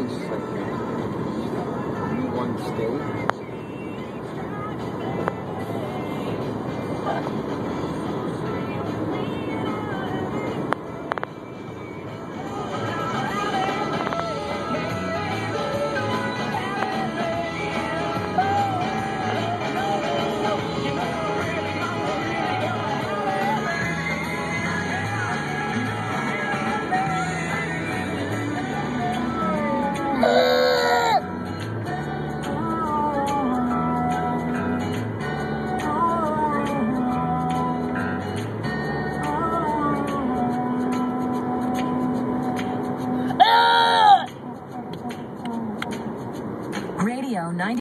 Just like want to stay? Radio 90.